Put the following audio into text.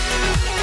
Bye.